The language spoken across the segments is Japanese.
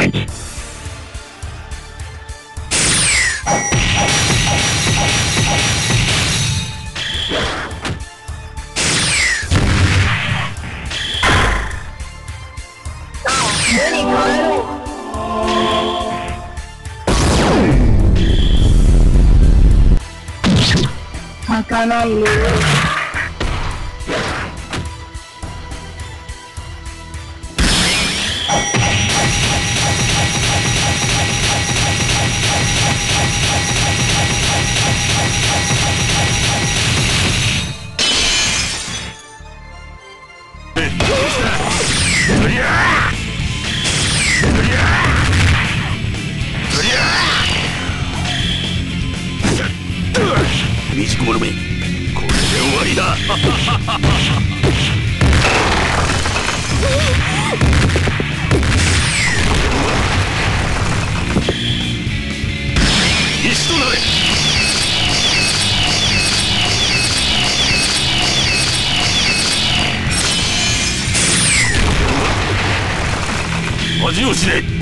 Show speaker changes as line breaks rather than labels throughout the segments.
mind. Makan alu. ね
未熟者め。これで終わりだ。石となれ。恥を知れ。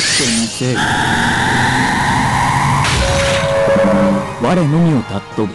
してみせる。我のみを尊ぶ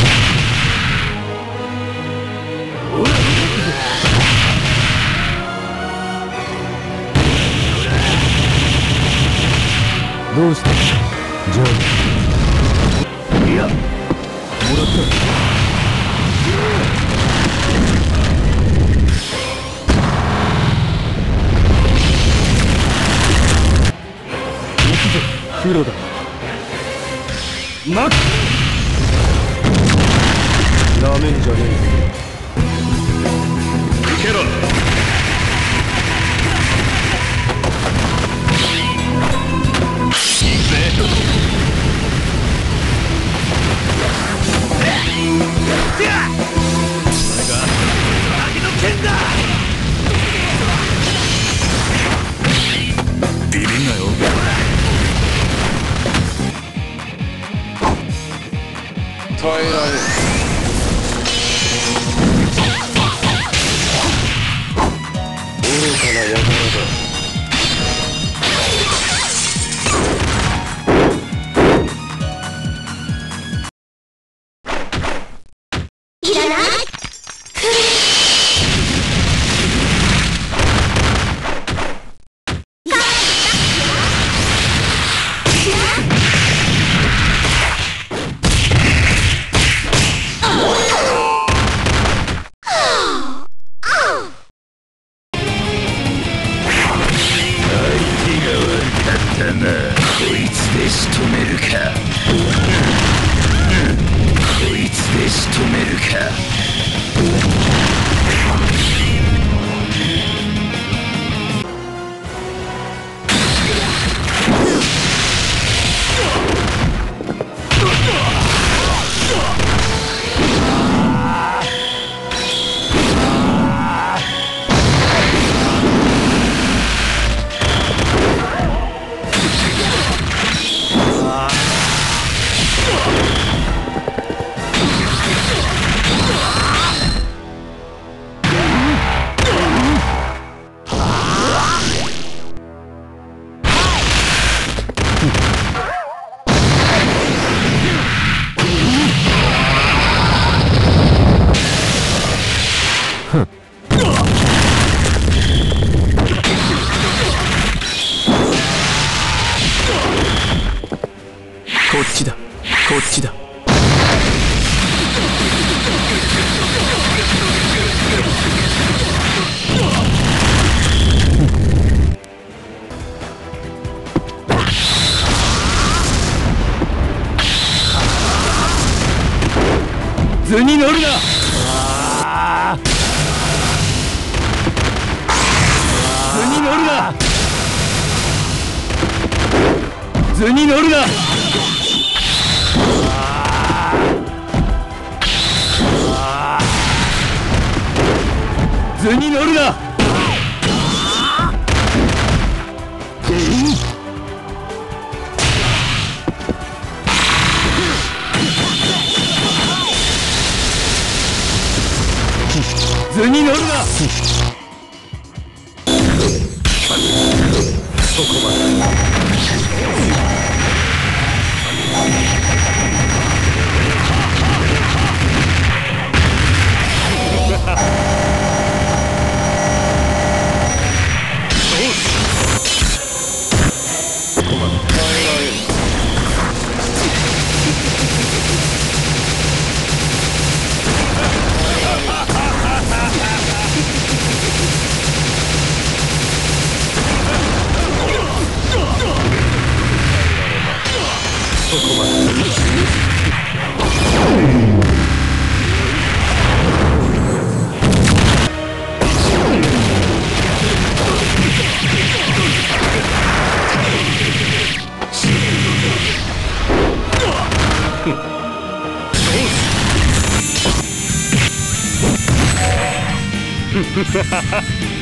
黒だ。待っ。なめんじゃねえ。
ぞ受けろ愚かな輩だ
いらない？
っ
ちだ。こっちだ。図に乗るな。図に乗るな。図に乗るな。図に乗るな。そこまで。ハハハハ